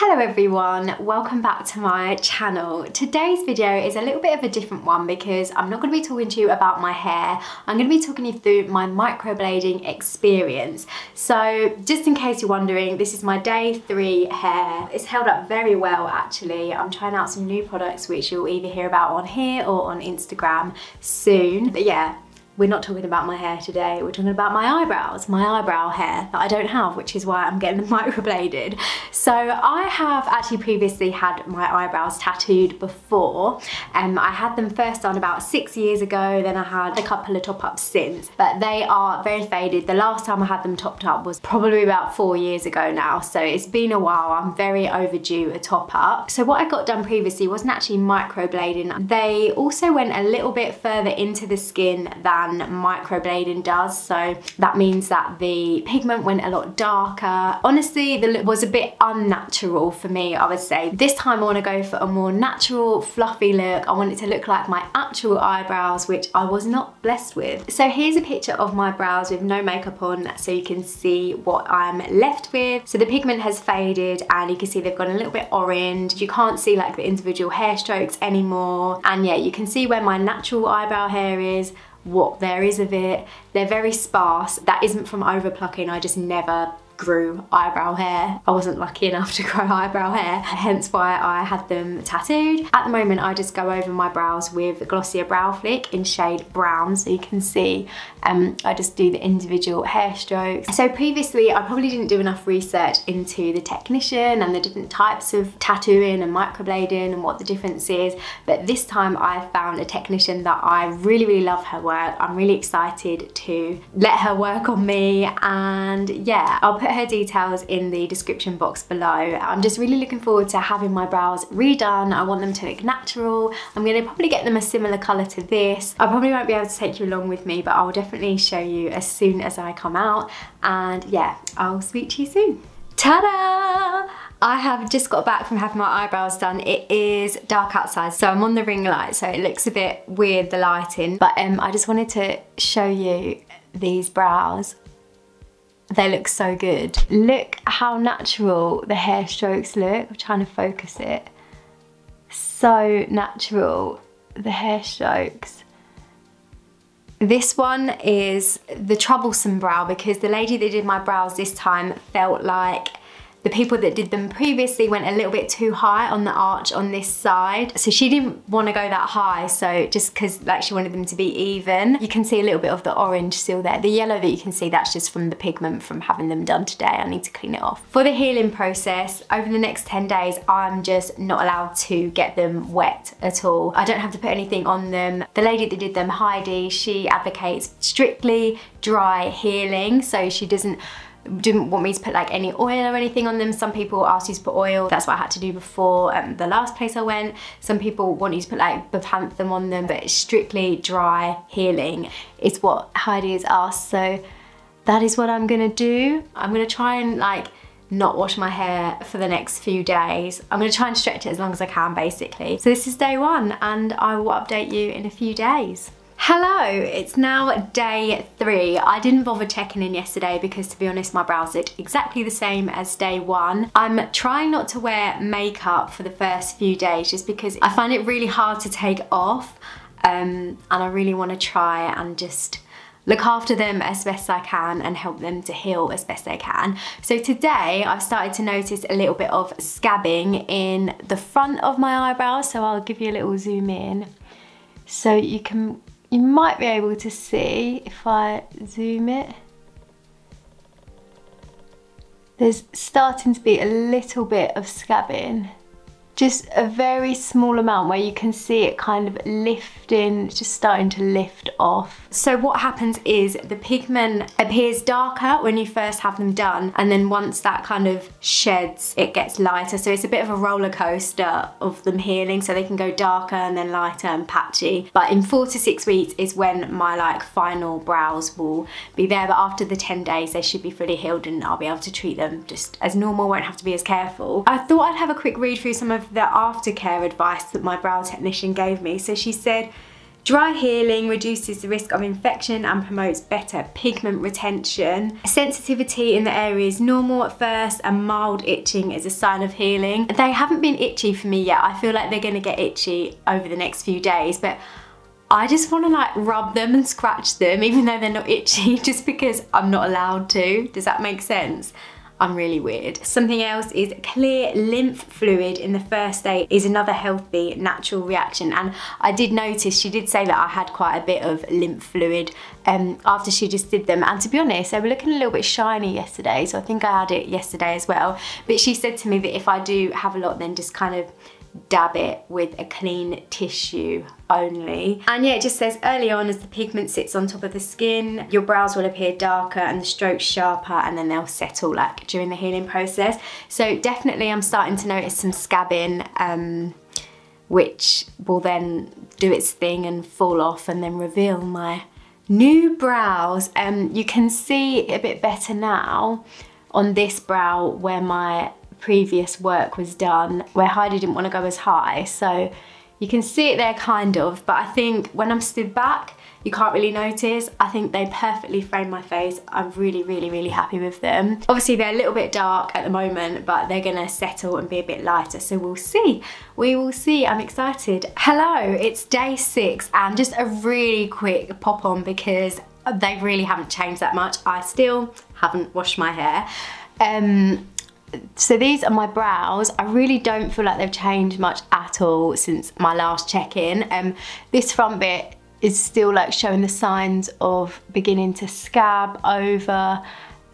Hello everyone, welcome back to my channel. Today's video is a little bit of a different one because I'm not going to be talking to you about my hair. I'm going to be talking you through my microblading experience. So just in case you're wondering, this is my day three hair. It's held up very well actually. I'm trying out some new products which you'll either hear about on here or on Instagram soon. But yeah, we're not talking about my hair today, we're talking about my eyebrows, my eyebrow hair that I don't have, which is why I'm getting them microbladed. So I have actually previously had my eyebrows tattooed before. Um, I had them first done about six years ago, then I had a couple of top ups since, but they are very faded. The last time I had them topped up was probably about four years ago now, so it's been a while. I'm very overdue a top up. So what I got done previously wasn't actually microblading. They also went a little bit further into the skin than than microblading does. So that means that the pigment went a lot darker. Honestly, the look was a bit unnatural for me, I would say. This time I want to go for a more natural, fluffy look. I want it to look like my actual eyebrows, which I was not blessed with. So here's a picture of my brows with no makeup on so you can see what I'm left with. So the pigment has faded and you can see they've gone a little bit orange. You can't see like the individual hair strokes anymore. And yeah, you can see where my natural eyebrow hair is what there is of it. They're very sparse. That isn't from over plucking. I just never grew eyebrow hair. I wasn't lucky enough to grow eyebrow hair, hence why I had them tattooed. At the moment, I just go over my brows with Glossier Brow Flick in shade brown, so you can see um, I just do the individual hair strokes. So previously, I probably didn't do enough research into the technician and the different types of tattooing and microblading and what the difference is, but this time I found a technician that I really, really love her work. I'm really excited to let her work on me and yeah, I'll put put her details in the description box below. I'm just really looking forward to having my brows redone. I want them to look natural. I'm gonna probably get them a similar color to this. I probably won't be able to take you along with me, but I'll definitely show you as soon as I come out. And yeah, I'll speak to you soon. Ta-da! I have just got back from having my eyebrows done. It is dark outside, so I'm on the ring light, so it looks a bit weird, the lighting. But um, I just wanted to show you these brows. They look so good. Look how natural the hair strokes look. I'm trying to focus it. So natural, the hair strokes. This one is the troublesome brow because the lady that did my brows this time felt like the people that did them previously went a little bit too high on the arch on this side. So she didn't want to go that high. So just because like she wanted them to be even. You can see a little bit of the orange still there. The yellow that you can see, that's just from the pigment from having them done today. I need to clean it off. For the healing process, over the next 10 days, I'm just not allowed to get them wet at all. I don't have to put anything on them. The lady that did them, Heidi, she advocates strictly dry healing. So she doesn't didn't want me to put like any oil or anything on them. Some people asked you to put oil. That's what I had to do before um, the last place I went. Some people want you to put like bepanthen on them, but strictly dry healing is what Heidi has asked. So that is what I'm gonna do. I'm gonna try and like not wash my hair for the next few days. I'm gonna try and stretch it as long as I can basically. So this is day one and I will update you in a few days. Hello, it's now day three. I didn't bother checking in yesterday because to be honest, my brows looked exactly the same as day one. I'm trying not to wear makeup for the first few days just because I find it really hard to take off um, and I really want to try and just look after them as best I can and help them to heal as best I can. So today I've started to notice a little bit of scabbing in the front of my eyebrows. So I'll give you a little zoom in. So you can you might be able to see if I zoom it. There's starting to be a little bit of scabbing just a very small amount where you can see it kind of lifting, just starting to lift off. So what happens is the pigment appears darker when you first have them done and then once that kind of sheds it gets lighter so it's a bit of a roller coaster of them healing so they can go darker and then lighter and patchy but in four to six weeks is when my like final brows will be there but after the 10 days they should be fully healed and I'll be able to treat them just as normal won't have to be as careful. I thought I'd have a quick read through some of the aftercare advice that my brow technician gave me. So she said, Dry healing reduces the risk of infection and promotes better pigment retention. Sensitivity in the area is normal at first and mild itching is a sign of healing. They haven't been itchy for me yet. I feel like they're gonna get itchy over the next few days, but I just want to like rub them and scratch them even though they're not itchy just because I'm not allowed to. Does that make sense? I'm really weird. Something else is clear lymph fluid in the first day is another healthy natural reaction. And I did notice she did say that I had quite a bit of lymph fluid um, after she just did them. And to be honest they were looking a little bit shiny yesterday so I think I had it yesterday as well. But she said to me that if I do have a lot then just kind of dab it with a clean tissue only. And yeah, it just says early on as the pigment sits on top of the skin, your brows will appear darker and the strokes sharper and then they'll settle like during the healing process. So definitely I'm starting to notice some scabbing um, which will then do its thing and fall off and then reveal my new brows. Um, you can see a bit better now on this brow where my previous work was done where Heidi didn't want to go as high. So you can see it there kind of, but I think when I'm stood back, you can't really notice. I think they perfectly frame my face. I'm really, really, really happy with them. Obviously they're a little bit dark at the moment, but they're gonna settle and be a bit lighter. So we'll see, we will see, I'm excited. Hello, it's day six and just a really quick pop on because they really haven't changed that much. I still haven't washed my hair. Um, so these are my brows. I really don't feel like they've changed much at all since my last check-in. Um, this front bit is still like showing the signs of beginning to scab over.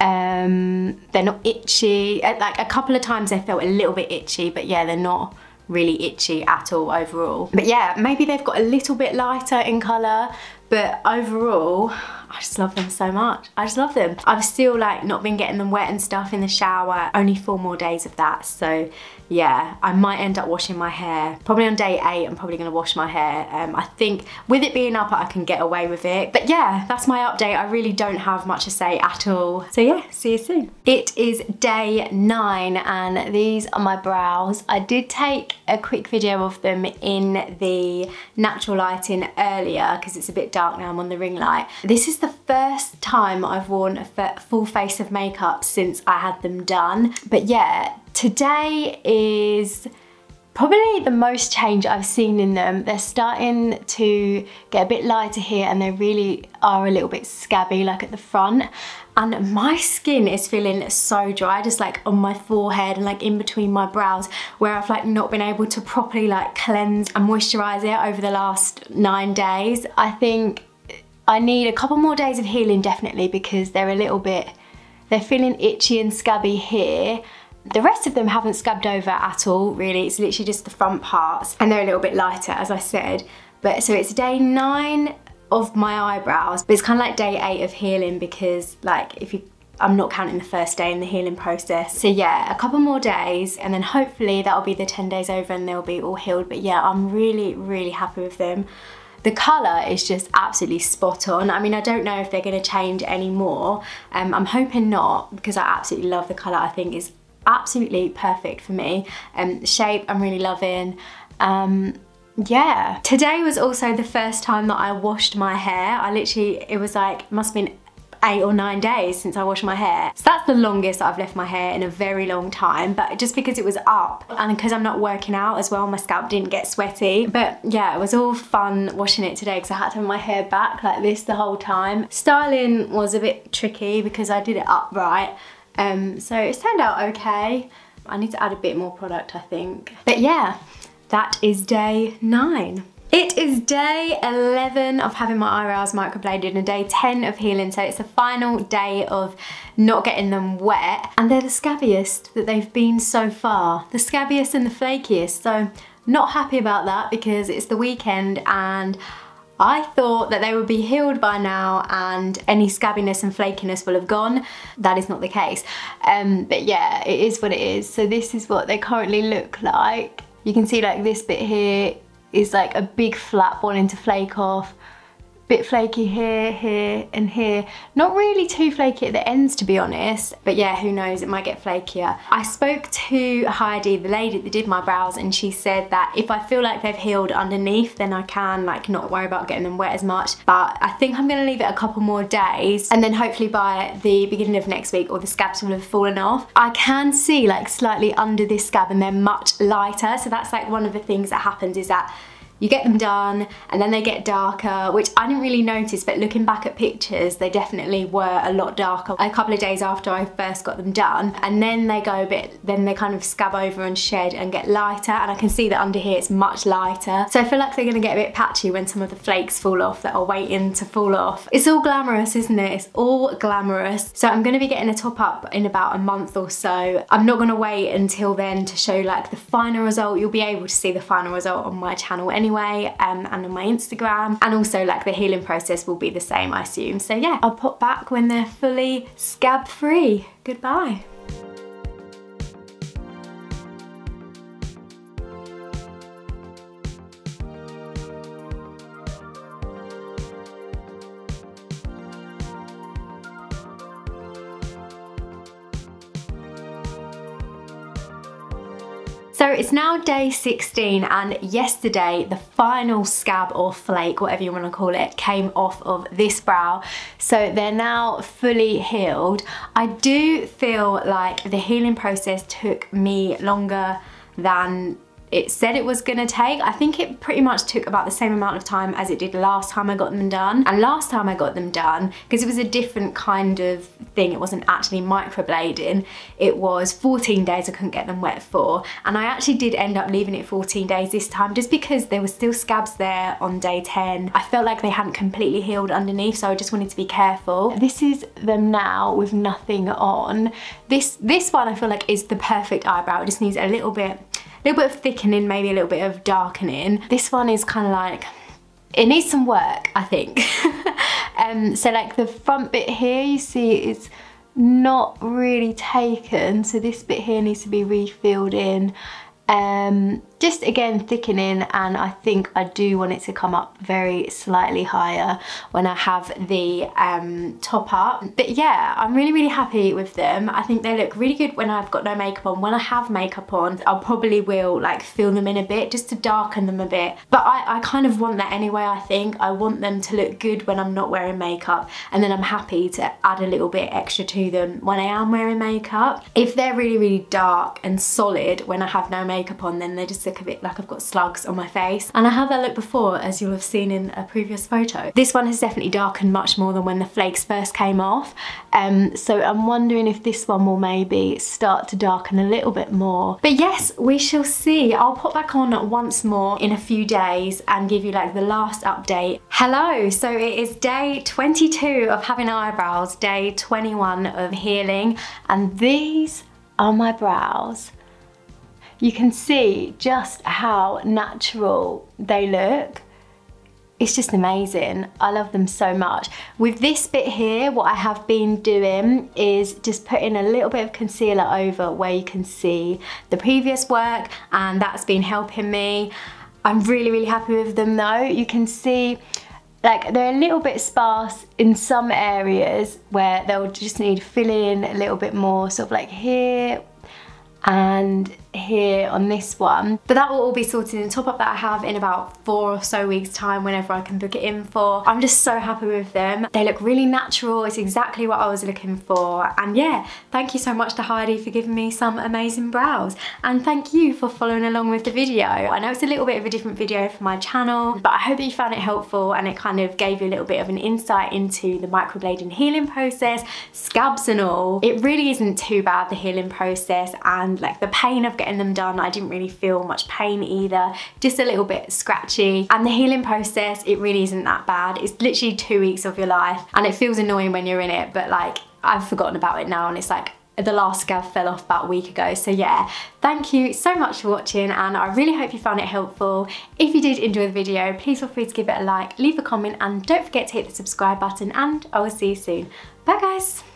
Um, they're not itchy. Uh, like a couple of times they felt a little bit itchy, but yeah, they're not really itchy at all overall. But yeah, maybe they've got a little bit lighter in colour, but overall, I just love them so much. I just love them. I've still like not been getting them wet and stuff in the shower. Only four more days of that. So yeah, I might end up washing my hair. Probably on day eight, I'm probably gonna wash my hair. Um, I think with it being up, I can get away with it. But yeah, that's my update. I really don't have much to say at all. So yeah, see you soon. It is day nine and these are my brows. I did take a quick video of them in the natural lighting earlier because it's a bit dark now, I'm on the ring light. This is the first time I've worn a full face of makeup since I had them done. But yeah, Today is probably the most change I've seen in them. They're starting to get a bit lighter here and they really are a little bit scabby like at the front. And my skin is feeling so dry, just like on my forehead and like in between my brows where I've like not been able to properly like cleanse and moisturize it over the last nine days. I think I need a couple more days of healing definitely because they're a little bit, they're feeling itchy and scabby here the rest of them haven't scabbed over at all, really. It's literally just the front parts and they're a little bit lighter, as I said. But so it's day nine of my eyebrows, but it's kind of like day eight of healing because like if you I'm not counting the first day in the healing process. So yeah, a couple more days and then hopefully that'll be the 10 days over and they'll be all healed. But yeah, I'm really, really happy with them. The colour is just absolutely spot on. I mean, I don't know if they're going to change anymore. Um, I'm hoping not because I absolutely love the colour. I think is absolutely perfect for me. Um, shape I'm really loving. Um, yeah. Today was also the first time that I washed my hair. I literally, it was like, must have been eight or nine days since I washed my hair. So that's the longest I've left my hair in a very long time, but just because it was up and because I'm not working out as well, my scalp didn't get sweaty. But yeah, it was all fun washing it today because I had to have my hair back like this the whole time. Styling was a bit tricky because I did it upright um, so it's turned out okay. I need to add a bit more product, I think. But yeah, that is day nine. It is day 11 of having my eyebrows microbladed and day 10 of healing. So it's the final day of not getting them wet. And they're the scabbiest that they've been so far. The scabbiest and the flakiest. So not happy about that because it's the weekend and I thought that they would be healed by now and any scabbiness and flakiness will have gone. That is not the case. Um, but yeah, it is what it is. So this is what they currently look like. You can see like this bit here is like a big flap wanting to flake off. Bit flaky here, here and here. Not really too flaky at the ends to be honest, but yeah, who knows, it might get flakier. I spoke to Heidi, the lady that did my brows, and she said that if I feel like they've healed underneath, then I can like not worry about getting them wet as much. But I think I'm gonna leave it a couple more days and then hopefully by the beginning of next week all the scabs will have fallen off. I can see like slightly under this scab and they're much lighter. So that's like one of the things that happens is that you get them done and then they get darker, which I didn't really notice, but looking back at pictures, they definitely were a lot darker a couple of days after I first got them done. And then they go a bit, then they kind of scab over and shed and get lighter. And I can see that under here it's much lighter. So I feel like they're gonna get a bit patchy when some of the flakes fall off that are waiting to fall off. It's all glamorous, isn't it? It's all glamorous. So I'm gonna be getting a top up in about a month or so. I'm not gonna wait until then to show like the final result. You'll be able to see the final result on my channel anyway anyway um, and on my Instagram and also like the healing process will be the same I assume. So yeah, I'll pop back when they're fully scab free. Goodbye. So it's now day 16 and yesterday the final scab or flake, whatever you want to call it, came off of this brow. So they're now fully healed. I do feel like the healing process took me longer than it said it was gonna take. I think it pretty much took about the same amount of time as it did last time I got them done. And last time I got them done, because it was a different kind of thing, it wasn't actually microblading, it was 14 days I couldn't get them wet for. And I actually did end up leaving it 14 days this time just because there were still scabs there on day 10. I felt like they hadn't completely healed underneath, so I just wanted to be careful. This is them now with nothing on. This, this one I feel like is the perfect eyebrow. It just needs a little bit little bit of thickening, maybe a little bit of darkening. This one is kind of like, it needs some work, I think. um, so like the front bit here, you see it's not really taken. So this bit here needs to be refilled in. Um, just again thickening and I think I do want it to come up very slightly higher when I have the um, top up. But yeah, I'm really, really happy with them. I think they look really good when I've got no makeup on. When I have makeup on, I'll probably will like fill them in a bit just to darken them a bit. But I, I kind of want that anyway, I think. I want them to look good when I'm not wearing makeup and then I'm happy to add a little bit extra to them when I am wearing makeup. If they're really, really dark and solid when I have no makeup on, then they're just look look a bit like I've got slugs on my face. And I had that look before, as you'll have seen in a previous photo. This one has definitely darkened much more than when the flakes first came off. Um, so I'm wondering if this one will maybe start to darken a little bit more. But yes, we shall see. I'll pop back on once more in a few days and give you like the last update. Hello, so it is day 22 of having eyebrows, day 21 of healing, and these are my brows you can see just how natural they look. It's just amazing. I love them so much. With this bit here, what I have been doing is just putting a little bit of concealer over where you can see the previous work and that's been helping me. I'm really, really happy with them though. You can see like they're a little bit sparse in some areas where they'll just need filling a little bit more, sort of like here and here on this one. But that will all be sorted in the top up that I have in about four or so weeks time whenever I can book it in for. I'm just so happy with them. They look really natural. It's exactly what I was looking for. And yeah, thank you so much to Heidi for giving me some amazing brows. And thank you for following along with the video. I know it's a little bit of a different video for my channel, but I hope that you found it helpful and it kind of gave you a little bit of an insight into the microblading healing process, scabs and all. It really isn't too bad, the healing process, and like the pain of getting getting them done. I didn't really feel much pain either, just a little bit scratchy. And the healing process, it really isn't that bad. It's literally two weeks of your life and it feels annoying when you're in it, but like I've forgotten about it now and it's like the last scab fell off about a week ago. So yeah, thank you so much for watching and I really hope you found it helpful. If you did enjoy the video, please feel free to give it a like, leave a comment and don't forget to hit the subscribe button and I will see you soon. Bye guys.